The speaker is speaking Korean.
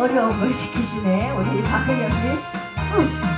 어려움을 시키시네 우리 박은영님.